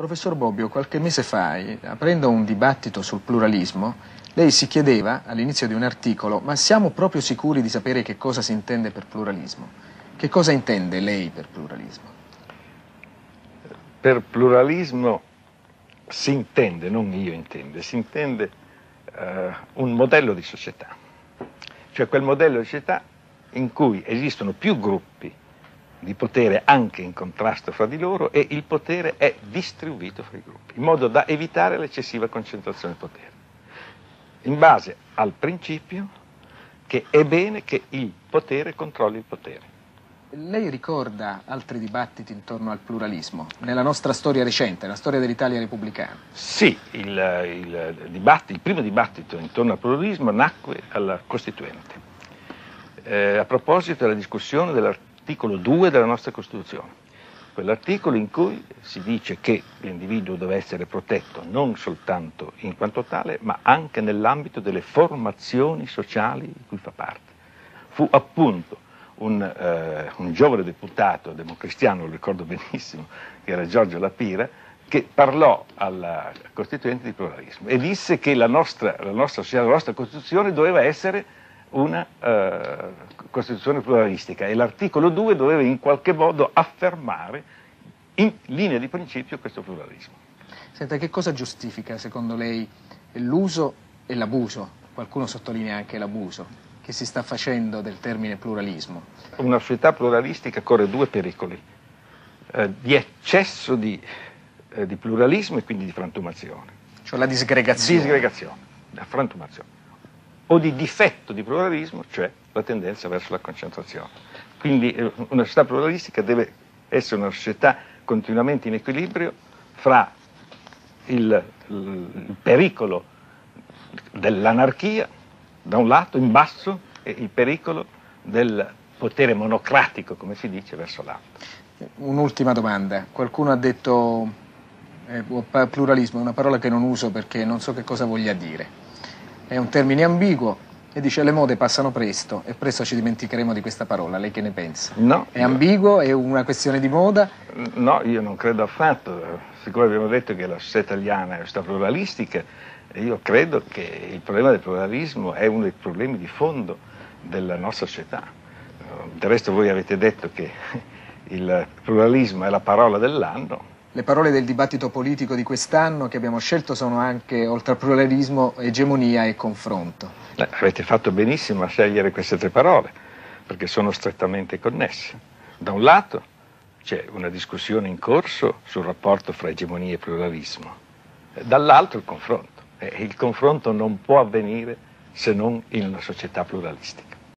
Professor Bobbio, qualche mese fa, eh, aprendo un dibattito sul pluralismo, lei si chiedeva all'inizio di un articolo, ma siamo proprio sicuri di sapere che cosa si intende per pluralismo? Che cosa intende lei per pluralismo? Per pluralismo si intende, non io intende, si intende uh, un modello di società, cioè quel modello di società in cui esistono più gruppi di potere anche in contrasto fra di loro e il potere è distribuito fra i gruppi, in modo da evitare l'eccessiva concentrazione del potere, in base al principio che è bene che il potere controlli il potere. Lei ricorda altri dibattiti intorno al pluralismo nella nostra storia recente, la storia dell'Italia repubblicana? Sì, il, il, dibattito, il primo dibattito intorno al pluralismo nacque alla Costituente, eh, a proposito della discussione dell'articolo 2 della nostra Costituzione, quell'articolo in cui si dice che l'individuo deve essere protetto non soltanto in quanto tale, ma anche nell'ambito delle formazioni sociali di cui fa parte. Fu appunto un, eh, un giovane deputato democristiano, lo ricordo benissimo, che era Giorgio Lapira, che parlò alla Costituente di pluralismo e disse che la nostra, la nostra, la nostra Costituzione doveva essere una eh, Costituzione pluralistica e l'articolo 2 doveva in qualche modo affermare in linea di principio questo pluralismo. Senta, che cosa giustifica secondo lei l'uso e l'abuso? Qualcuno sottolinea anche l'abuso che si sta facendo del termine pluralismo? Una società pluralistica corre due pericoli, eh, di eccesso di, eh, di, pluralismo e quindi di frantumazione. Cioè la disgregazione. Disgregazione, la frantumazione. O di difetto di pluralismo, cioè la tendenza verso la concentrazione. Quindi eh, una società pluralistica deve essere una società continuamente in equilibrio fra il, il pericolo dell'anarchia da un lato in basso e il pericolo del potere monocratico, come si dice, verso l'alto. Un'ultima domanda. Qualcuno ha detto eh, pluralismo è una parola che non uso perché non so che cosa voglia dire. È un termine ambiguo e dice le mode passano presto e presto ci dimenticheremo di questa parola. Lei che ne pensa? No. È ambiguo? È una questione di moda? No, io non credo affatto. Siccome abbiamo detto che la società italiana è una società pluralistica, io credo che il problema del pluralismo è uno dei problemi di fondo della nostra società. Del resto voi avete detto che il pluralismo è la parola dell'anno. Le parole del dibattito politico di quest'anno che abbiamo scelto sono anche, oltre al pluralismo, egemonia e confronto. Eh, avete fatto benissimo a scegliere queste tre parole, perché sono strettamente connesse. Da un lato c'è una discussione in corso sul rapporto fra egemonia e pluralismo, dall'altro il confronto. E il confronto non può avvenire se non in una società pluralistica.